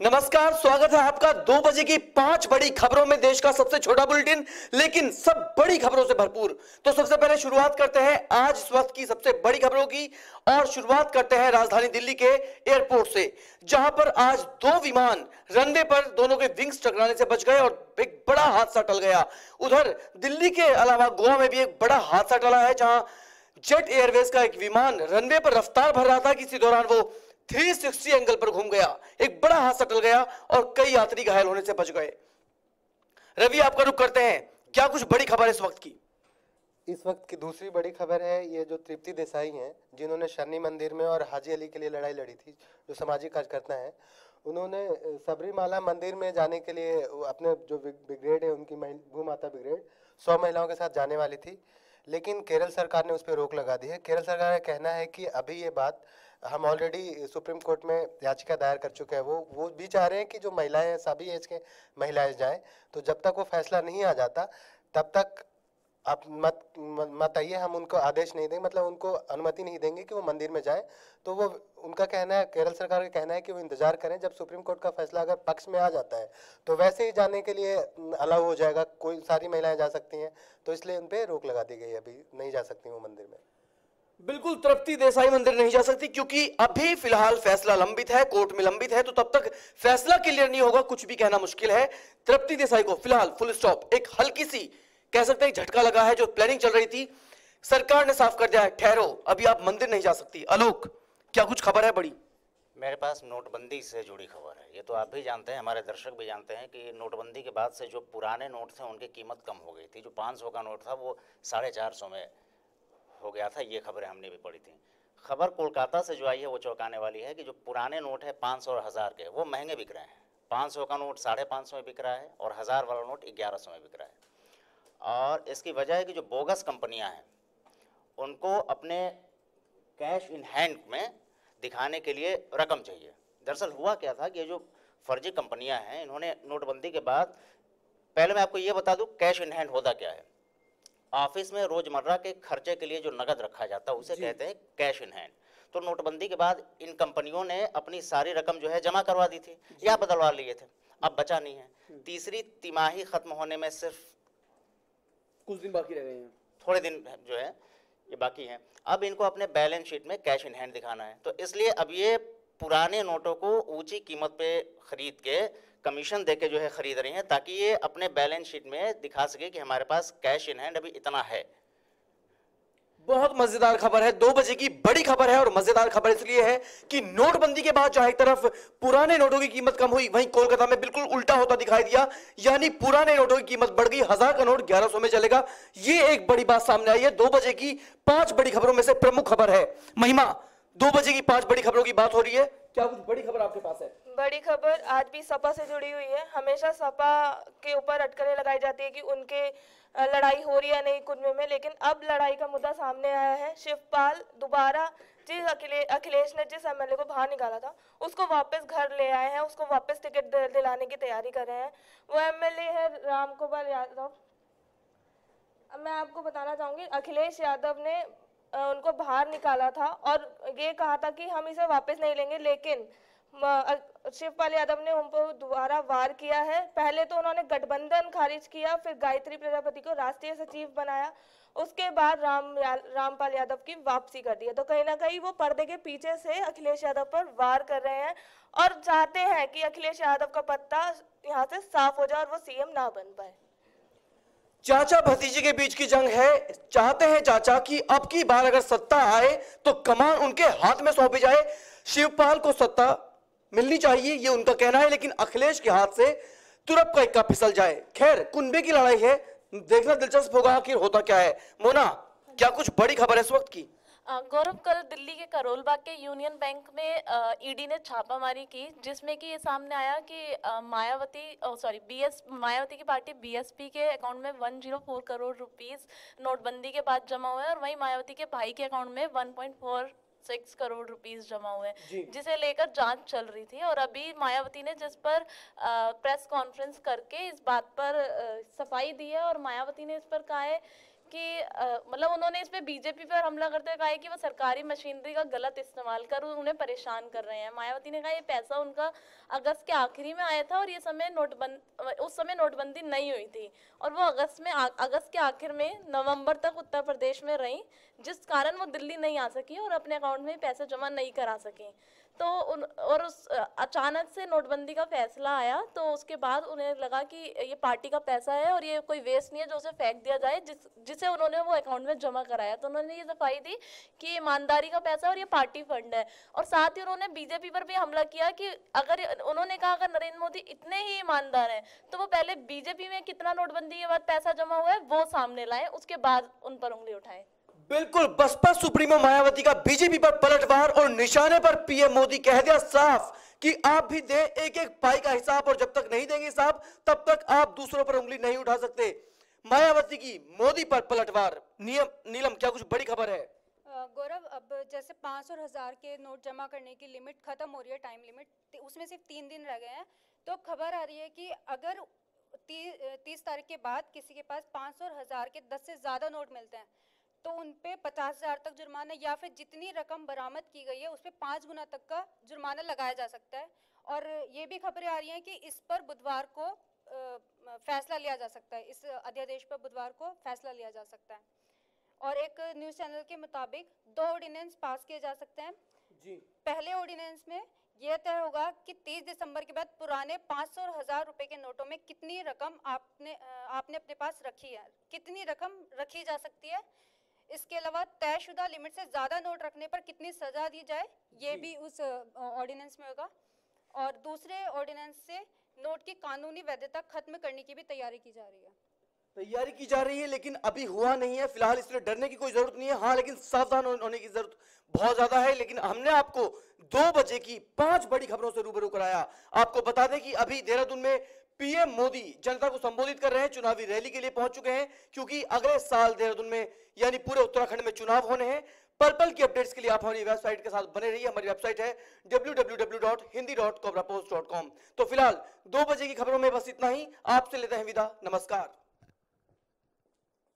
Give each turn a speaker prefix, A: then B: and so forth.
A: नमस्कार, स्वागत है आपका दो बजे की पाँच बड़ी खबरों में देश का सबसे छोटा बुलेटिन, लेकिन सब बड़ी खबरों से भरपूर। तो सबसे पहले शुरुआत करते हैं आज इस वक्त की सबसे बड़ी खबरों की, और शुरुआत करते हैं राजधानी दिल्ली के एयरपोर्ट से, जहाँ पर आज दो विमान रनवे पर दोनों के विंग्स टकराने से बच गए और एक बड़ा हादसा टल गया। उधर दिल्ली के अलावा गोवा में भी एक बड़ा हादसा टला है, जहाँ जेट एयरवेज का एक विमान रनवे पर रफ्तार भर रहा था, किसी दौरान वो 360 एंगल पर घूम गया, एक बड़ा हादसा टल गया और कई यात्री घायल होने से बच गए। रवि, आपका रुख करते हैं। क्या कुछ बड़ी खबर इस वक्त की?
B: इस वक्त की दूसरी बड़ी खबर है, ये जो तृप्ति देसाई हैं, जिन्होंने शनि मंदिर में और हाजी अली के लिए लड़ाई लड़ी थी, जो सामाजिक कार्यकर्ता हैं, उन्होंने सबरीमाला मंदिर में जाने के लिए अपने जो ब्रिगेड है, उनकी भूमाता ब्रिगेड सौ महिलाओं के साथ जाने वाली थी। लेकिन केरल सरकार ने उस पर रोक लगा दी है। केरल सरकार का कहना है कि अभी ये बात हम ऑलरेडी सुप्रीम कोर्ट में याचिका दायर कर चुके हैं। वो वो भी चाह रहे हैं कि जो महिलाएँ हैं, सभी एज के महिलाएँ जाएँ। तो जब तक वो फैसला नहीं आ जाता, तब तक आप मत मत आइए, हम उनको आदेश नहीं देंगे मतलब उनको अनुमति नहीं देंगे कि वो मंदिर में जाएँ। तो वो, उनका कहना है, केरल सरकार का कहना है कि वो इंतज़ार करें, जब सुप्रीम कोर्ट का फैसला अगर पक्ष में आ जाता है तो वैसे ही जाने के लिए अलाउ हो जाएगा, कोई सारी महिलाएँ जा सकती हैं। तो इसलिए उन पर रोक लगा दी गई अभी, नहीं जा सकती वो मंदिर में।
A: बिल्कुल तृप्ति देसाई मंदिर नहीं जा सकती, क्योंकि अभी फ़िलहाल फैसला लंबित है, कोर्ट में लंबित है तो तब तक फैसला क्लियर नहीं होगा, कुछ भी कहना मुश्किल है। तृप्ति देसाई को फ़िलहाल फुल स्टॉप एक हल्की सी कह सकते हैं, झटका लगा है, जो प्लानिंग चल रही थी, सरकार ने साफ़ कर दिया है, ठहरो, अभी आप मंदिर नहीं जा सकती। आलोक क्या कुछ खबर है बड़ी?
C: मेरे पास नोटबंदी से जुड़ी खबर है। ये तो आप भी जानते हैं, हमारे दर्शक भी जानते हैं कि नोटबंदी के बाद से जो पुराने नोट थे, उनकी कीमत कम हो गई थी। जो 500 का नोट था, वो साढ़े चार सौ में हो गया था, ये खबरें हमने भी पढ़ी थी। खबर कोलकाता से जो आई है, वो चौंकाने वाली है कि जो पुराने नोट है, पाँच सौ और हज़ार के, वो महँगे बिक रहे हैं। पाँच सौ का नोट साढ़े पाँच सौ में बिक रहा है और हज़ार वाला नोट ग्यारह सौ में बिक रहा है। और इसकी वजह है कि जो बोगस कंपनियाँ हैं, उनको अपने कैश इन हैंड में दिखाने के लिए रकम चाहिए। दरअसल हुआ क्या था कि ये जो फर्जी कंपनियाँ हैं, इन्होंने नोटबंदी के बाद, पहले मैं आपको ये बता दूँ, कैश इन हैंड होता क्या है। ऑफ़िस में रोज़मर्रा के खर्चे के लिए जो नगद रखा जाता है उसे कहते हैं कैश इन हैंड। तो नोटबंदी के बाद इन कंपनियों ने अपनी सारी रकम जो है जमा करवा दी थी या बदलवा लिए थे। अब बचा नहीं है। हम्म। तीसरी तिमाही खत्म होने में सिर्फ़
A: कुछ दिन बाकी रह गए हैं।
C: थोड़े दिन जो है ये बाकी हैं। अब इनको अपने बैलेंस शीट में कैश इन हैंड दिखाना है। तो इसलिए अब ये पुराने नोटों को ऊँची कीमत पे खरीद के कमीशन दे जो है ख़रीद रही हैं ताकि ये अपने बैलेंस शीट में दिखा सके कि हमारे पास कैश इन हैंड अभी इतना है।
A: बहुत मज़ेदार खबर है। दो बजे की बड़ी खबर है और मज़ेदार खबर इसलिए है कि नोटबंदी के बाद जहाँ एक तरफ़ पुराने नोटों की कीमत कम हुई, वहीं कोलकाता में बिल्कुल उल्टा होता दिखाई दिया। यानी पुराने नोटों की कीमत बढ़ गई। हज़ार का नोट ग्यारह सौ में चलेगा। ये एक बड़ी बात सामने आई है। दो बजे की पाँच बड़ी खबरों में से प्रमुख खबर है। महिमा, दो बजे की पाँच बड़ी खबरों की बात हो रही है। क्या कुछ बड़ी खबर आपके पास है?
D: बड़ी खबर आज भी सपा से जुड़ी हुई है। हमेशा सपा के ऊपर अटकलें लगाई जाती है कि उनके लड़ाई हो रही है नहीं कुंभ में, लेकिन अब लड़ाई का मुद्दा सामने आया है। शिवपाल दोबारा जिस अखिले, अखिलेश ने जिस एमएलए को बाहर निकाला था, उसको वापस घर ले आए हैं, उसको वापस टिकट दिलाने की तैयारी कर रहे हैं। वो एमएलए है राम गोपाल यादव। मैं आपको बताना चाहूँगी, अखिलेश यादव ने उनको बाहर निकाला था और ये कहा था कि हम इसे वापस नहीं लेंगे, लेकिन शिवपाल यादव ने उन पर दोबारा वार किया है। पहले तो उन्होंने गठबंधन खारिज किया, फिर गायत्री प्रजापति को राष्ट्रीय सचिव बनाया, उसके बाद राम रामपाल यादव की वापसी कर दी है। तो कहीं ना कहीं वो पर्दे के पीछे से अखिलेश यादव पर वार कर रहे हैं और चाहते हैं कि अखिलेश यादव का पत्ता यहाँ से साफ़ हो जाए और वो सीएम ना बन पाए।
A: चाचा भतीजे के बीच की जंग है। चाहते हैं चाचा कि अब की बार अगर सत्ता आए तो कमान उनके हाथ में सौंपी जाए। शिवपाल को सत्ता मिलनी चाहिए, ये उनका कहना है, लेकिन अखिलेश के हाथ से तुरंत का इक्का फिसल जाए। खैर, कुंबे की लड़ाई है, देखना दिलचस्प होगा आखिर होता क्या है। मोना, क्या कुछ बड़ी खबर है इस वक्त की?
E: गौरव, कल दिल्ली के करोल बाग के यूनियन बैंक में ईडी ने छापामारी की, जिसमें कि ये सामने आया कि मायावती सॉरी बीएस मायावती की पार्टी बीएसपी के अकाउंट में 104 करोड़ रुपीस नोटबंदी के बाद जमा हुए और वहीं मायावती के भाई के अकाउंट में 1.4 सिक्स करोड़ रुपीस जमा हुए जिसे लेकर जाँच चल रही थी और अभी मायावती ने जिस पर प्रेस कॉन्फ्रेंस करके इस बात पर सफ़ाई दी है और मायावती ने इस पर कहा है कि मतलब उन्होंने इस पे बीजेपी पर हमला करते हुए कहा है कि वो सरकारी मशीनरी का गलत इस्तेमाल कर उन्हें परेशान कर रहे हैं। मायावती ने कहा ये पैसा उनका अगस्त के आखिरी में आया था और ये समय नोटबंद, उस समय नोटबंदी नहीं हुई थी और वो अगस्त में, अगस्त के आखिर में नवंबर तक उत्तर प्रदेश में रहीं, जिस कारण वो दिल्ली नहीं आ सकी और अपने अकाउंट में पैसा जमा नहीं करा सकी। तो उन, और उस अचानक से नोटबंदी का फैसला आया तो उसके बाद उन्हें लगा कि ये पार्टी का पैसा है और ये कोई वेस्ट नहीं है जो उसे फेंक दिया जाए, जिस, जिसे उन्होंने वो अकाउंट में जमा कराया। तो उन्होंने ये सफ़ाई दी कि ईमानदारी का पैसा और ये पार्टी फंड है। और साथ ही उन्होंने बीजेपी पर भी हमला किया कि अगर, उन्होंने कहा अगर नरेंद्र मोदी इतने ही ईमानदार हैं तो वो पहले बीजेपी में कितना नोटबंदी के बाद पैसा जमा हुआ है, वो सामने लाएँ, उसके बाद उन पर उंगली उठाएँ।
A: बिल्कुल बसपा सुप्रीमो मायावती का बीजेपी पर पलटवार और निशाने पर पीएम मोदी कह दिया साफ़ कि आप भी दे एक एक पाई का हिसाब और जब तक नहीं देंगे हिसाब तब तक आप दूसरों पर उंगली नहीं उठा सकते। मायावती की मोदी पर पलटवार। नियम नीलम क्या कुछ बड़ी खबर है?
F: गौरव अब जैसे पाँच और हज़ार के नोट जमा करने की लिमिट ख़त्म हो रही है टाइम लिमिट उसमें सिर्फ़ तीन दिन रह गए हैं तो खबर आ रही है कि अगर ती, तीस तारीख के बाद किसी के पास पाँच और हज़ार के दस से ज़्यादा नोट मिलते हैं तो उन पे पचास हज़ार तक जुर्माना या फिर जितनी रकम बरामद की गई है उस पर पाँच गुना तक का जुर्माना लगाया जा सकता है। और ये भी खबरें आ रही हैं कि इस पर बुधवार को फैसला लिया जा सकता है। इस अध्यादेश पर बुधवार को फैसला लिया जा सकता है। और एक न्यूज़ चैनल के मुताबिक दो ऑर्डिनेंस पास किए जा सकते हैं।
A: जी।
F: पहले ऑर्डिनेंस में यह तय होगा कि 30 दिसंबर के बाद पुराने 500 और हज़ार रुपए के नोटों में कितनी रकम आपने आपने अपने पास रखी है कितनी रकम रखी जा सकती है। इसके अलावा तयशुदा लिमिट से ज़्यादा नोट रखने पर कितनी सज़ा दी जाए ये भी उस ऑर्डिनेंस में होगा। और दूसरे ऑर्डिनेंस से नोट की कानूनी वैधता खत्म करने की भी तैयारी की जा रही है।
A: तैयारी की जा रही है लेकिन अभी हुआ नहीं है। फ़िलहाल इसलिए डरने की कोई ज़रूरत नहीं है। हाँ लेकिन सावधान होने की ज़रूरत बहुत ज़्यादा है लेकिन हमने आपको दो बजे की पाँच बड़ी खबरों से रूबरू कराया। आपको बता दें कि अभी देहरादून में पीएम मोदी जनता को संबोधित कर रहे हैं, चुनावी रैली के लिए पहुँच चुके हैं, क्योंकि अगले साल देहरादून में, यानी पूरे उत्तराखंड में चुनाव होने हैं। पर्पल पल की अपडेट्स के लिए आप हमारी वेबसाइट के साथ बने रहिए। हमारी वेबसाइट है www.hindi.cobrapost.com तो फ़िलहाल दो बजे की खबरों में बस इतना ही। आपसे लेते हैं विदा। नमस्कार।